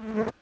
Mm-hmm.